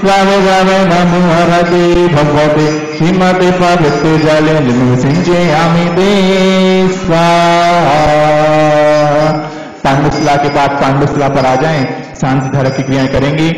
प्रणवाम नमो हरते भगवते श्रीमते पार्वती पवित्र जले सिंचयामि ते, स्वाहा। पांडुसला के बाद पांडुसला पर आ जाएँ। सांस धारक की क्रियाएँ करेंगे।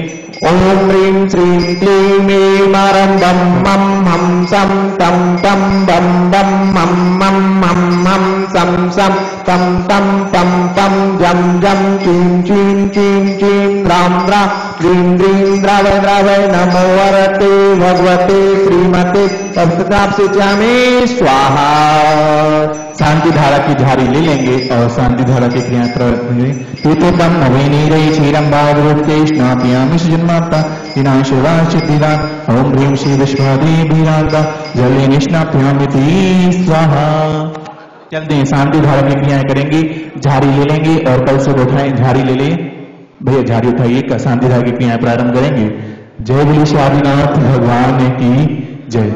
ओम ह्रीं श्रीं क्लीं ऐं मारं बम मम हम सम तम तम बम बम मम मम मम मम सम सम तम तम पम पम जम जम चीं चीं चीं चीं राम राम ह्रीं ह्रीं द्राव द्राव नमो वरते भगवते श्रीमते तत्ताप से जामे स्वाहा शांति धारा की झारी ले लेंगे और शांति धारा की क्रिया नवीनीरे क्षीरम भागवते स्नापियामि जन्माता दिना शिवा सिद्धिदा ओम श्री जले स्वाहा। शांति धारा की क्रियाएँ करेंगे, झारी ले लेंगे और कल से उठाएँ, झारी ले लें। भैया, झारी उठाइए शांति धारा की क्रियाएँ प्रारंभ करेंगे। जय बोली स्वामीनाथ, भगवान की जय।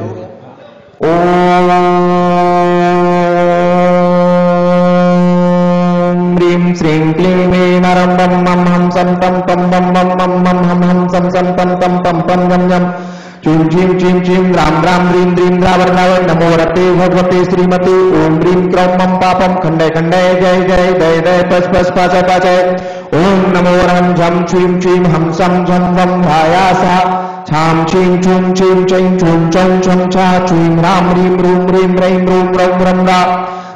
ओम ह्रीं श्रीं क्लीं ऐं नरं बं मं हं सं तं पं बं बं मं मं हं हं सं सं तं तं पं पं गं गं चूं चीं चीं चीं राम राम ह्रीं ह्रीं द्रावण नमो रते भगवते श्रीमते ओम ह्रीं क्रौं मं पापं खण्डय खण्डय जय जय दय दय पच पच पाचय पाचय ओम नमो रं झं छीं छीं हं सं झं वं भायासा छां छीं छूं छीं चैं छूं चौं छं छा छुं राम ह्रीं रूं ह्रीं रैं रूं रौं रं रा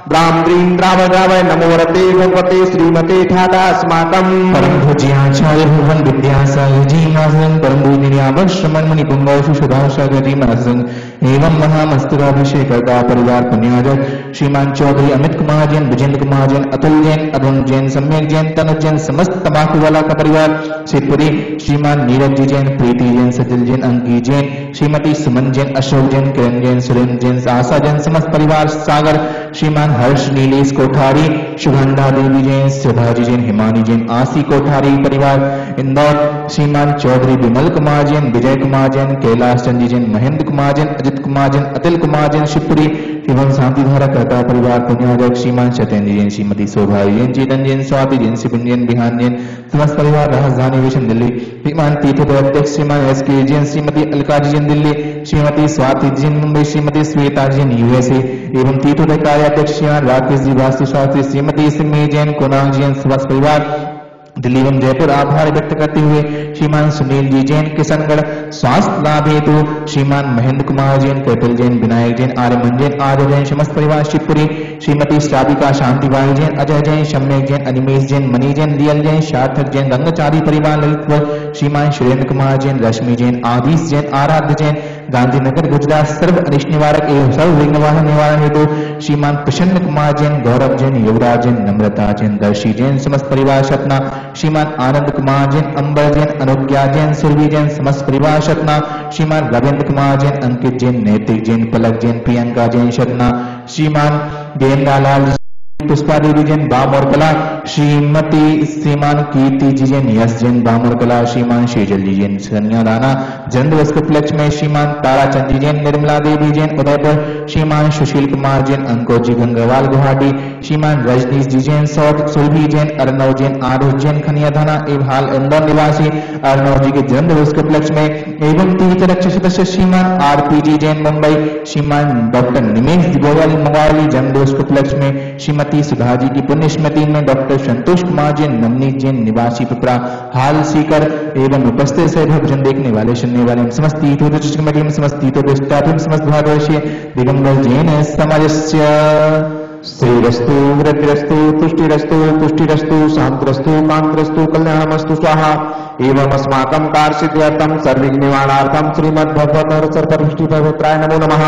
ब्रां द्रीं द्राव नमो रते भगवते श्रीमते ठाता अस्माकं। परम भुज्याचार्य भुवन विद्यासागर जी महासन परम भूनियाश्रमण मणि पुंगव सुधासागर जी महासन एवं महामस्तकाभिषेक का परिवार पुण्याजक श्रीमान चौधरी अमित कुमार जैन विजेंद्र कुमार जैन अतुल जैन, अरुण जैन, सम्यक जैन, तनुज जैन, समस्त तमाकू वाला का परिवार शिवपुरी श्रीमान नीरज जी जैन, प्रीति जैन, सजल जैन, अंकी जैन श्रीमती सुमन जैन, अशोक जैन, किरण जैन, सुरेंद्र जैन आशा जैन, समस्त परिवार सागर, श्रीमान हर्ष, नीलेश कोठारी सुगंधा देवी जैन शिवाजी जैन, हिमानी जैन, आसी कोठारी परिवार, इंदौर, श्रीमान चौधरी विमल कुमार जैन, विजय कुमार जैन, कैलाश चंद जैन, महेंद्र कुमार जैन, अजित कुमार जैन, अतिल कुमार जैन, शिवपुरी एवं शांति धारा कहता परिवार पुण्याजक श्रीमान सत्येंद्र जैन श्रीमती शोभा जैन चेतन जैन स्वाति जैन शिवन जैन बिहान जैन समस्त परिवार राजधानी विशन दिल्ली। श्रीमान तीर्थ अध्यक्ष Shriman S K Jain, Shrimati Alka Jain Delhi, Shrimati Swati Jain Mumbai, Shrimati Shweta Jain USA, एवं तीर्थोदय कार्याध्यक्ष श्रीमान राकेश जी वास्तु शास्त्री, श्रीमती सिमी जैन कोनांग जैन, समस्त परिवार दिल्ली एवं जयपुर आभार व्यक्त करते हुए श्रीमान सुनील जी जैन किशनगढ़, स्वास्थ्य लाभ हेतु श्रीमान महेंद्र कुमार जैन, कैपिल जैन, विनायक जैन आर्यमन जैन आर्य जैन, समस्त परिवार शिवपुरी, श्रीमती श्राविका शांतिबाई जैन, अजय जैन सम्यक जैन, अनिमेश जैन मनी जैन, रियल जैन, सार्थक जैन, रंगचारी परिवार ललितपुर, श्रीमान सुरेंद्र कुमार जैन, रश्मि जैन, आदिश जैन, आराध्य जैन गांधीनगर, गुजरात, सर्व निवारक एवं सर्व विघ्न वाहन निवारण हेतु श्रीमान प्रसन्न कुमार जैन, गौरव जैन, युवराज जैन, नम्रता जैन, दर्शी जैन, समस्त परिवार सतना श्रीमान आनंद कुमार जैन अंबर जैन अनुज्ञा जैन सुरभि जैन, समस्त परिवार सतना श्रीमान रविंद्र कुमार जैन, अंकित जैन, नैतिक जैन, पलक जैन, प्रियंका जैन सतना श्रीमान देवनालाल पुष्पा देवी जैन बाम और कला, श्रीमती श्रीमान कीर्ति जी जैन यश जैन बाम और कला, श्रीमान शेजल जी जैन सनिया दाना जन्मदिवस के उपलक्ष्य में श्रीमान ताराचंद जी जैन निर्मला देवी जैन उदयपुर, श्रीमान सुशील कुमार जैन अंकुर जी गंगवाल, गुवाहाटी श्रीमान रजनीश जी जैन सुरभि जैन अर्नव जैन आरुष जैन खनिया थाना एवं हाल इंदौर निवासी अर्नव जी के जन्म दिवस के उपलक्ष्य में एवं तीर्थ रक्षा सदस्य Shriman R P G Jain Mumbai Shriman doctor Nimesh Goyal मोबाइली जन्म दिवस के उपलक्ष्य में श्रीमती सुधा जी की पुण्य स्मृति में डॉक्टर संतोष कुमार जैन नवनीत जैन निवासी पिपरा हाल सीकर एवं उपस्थित से भजन देखने वाले सुनने वाले समस्त तीर्थोदय कमेटी में समस्त स्टाफ में समस्त भारतवर्षीय दिगंबर जैन समाजस्य श्रीरस्तु वृद्धिरस्तु, तुष्टिरस्तु पुष्टिरस्तु शांतिरस्तु कांतिरस्तु कल्याणमस्तु, स्वाहा। एवं अस्माकं कार्सिद्ध्यर्थं सर्विघ्न निवारणार्थं श्रीमद्भगवत नमो नमः।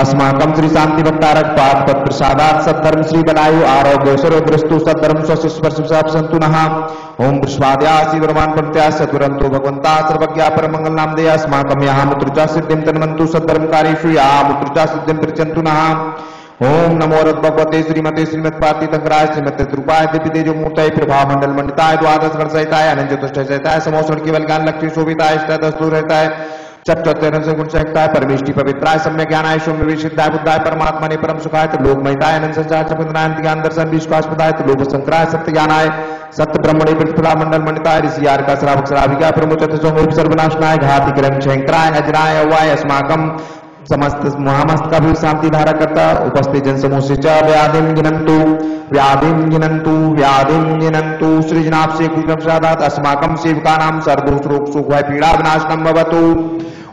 अस्माकं श्री शांति भक्तारक पाद पद प्रसादात सद्धर्म श्री बनायु आरोग्य सर्वग्रस्तु सद्धर्म स्वस्य स्पर्श सन्तु नः ओम विश्वाद्या श्रीवर्मान प्रत्या सतुरंतो भगवंता सर्वज्ञा परमंगल नाम दे अस्माकं यहाँ मुद्रिजा सिद्धिं तन्वन्तु सद्धर्मकारीषु या मुद्रिजा सिद्धिं प्रचन्तु नः। ओम नमो रत भगवते श्रीमते श्रीमद पार्ति तंकराय श्रीमते त्रुपाय दिव्य तेजो मूर्तय प्रभा मंडल मंडिताय द्वादश गण सहिताय अनंत चतुष्ट सहिताय, समोषण केवल ज्ञान लक्ष्मी शोभिताय अष्टादस्तु रहताय चतुर्थ से गुण सकता है परमेष्टि पवित्राय सम्य ज्ञानाय शुभ विशुद्धाय, बुद्धाय परमात्मा ने परम सुखाय तो लोक महिताय अनंत संचार चंद्रायन ज्ञान दर्शन विश्वास पदाय तो लोक संक्राय सत्य ज्ञानाय सत्य ब्रह्मणे प्रतिफला मंडल मंडिताय, ऋषियार का श्रावक श्राविका प्रमुख सर्वनाशनाय, घाति क्रम शंकराय, अजराय अवाय अस्माकम समस्त महामस्त का भी शांति धारा करता, उपस्थित जन समूह से च व्याधिम गिनंतु व्याधिम गिनंतु व्याधिम गिनंतु सृजनाप से प्रसादात अस्माकम सेवका नाम सर्वोष रोग सुख भय पीड़ा विनाशनम भवतु।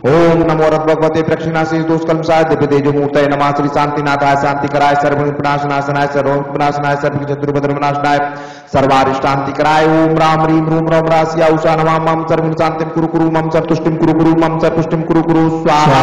ओम नमो रथ भगवते प्रक्षिणाशी दोष कलमसाय दिव्य तेजो मूर्तय नमः। श्री शांतिनाथाय शांति कराय सर्व विनाशनाशनाय सर्व विनाशनाय सर्व शत्रु भद्र विनाशनाय सर्वारिष्टान्ति कराय ओम राम रीम रूम रम रासिया उषा नमा मम सर्व शांतिम कुरु कुरु मम सर तुष्टिम कुरु कुरु मम सर पुष्टिम कुरु कुरु स्वाहा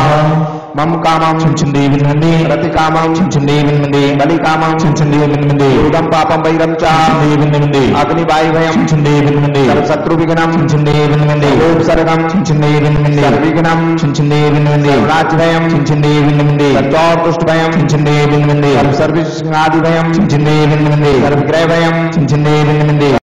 मम कामं चिंचन्दे विन्मन्दे रति कामं चिंचन्दे विन्मन्दे बलि कामं चिंचन्दे विन्मन्दे दुर्गम पापं वैरं च चिंचन्दे विन्मन्दे अग्नि वायु भयं चिंचन्दे विन्मन्दे सर्व शत्रु विघ्नं चिंचन्दे विन्मन्दे लोभ सर्गं चिंचन्दे विन्मन्दे सर्व विघ्नं चिंचन्दे विन्मन्दे राज भयं चिंचन्दे विन्मन्दे सर्व दुष्ट भयं चिंचन्दे विन्मन्दे सर्व सर्व आदि भयं चिंचन्दे विन्मन्दे सर्व ग्रह भयं चिंचन्दे ഏതെങ്കിലും ദൈവം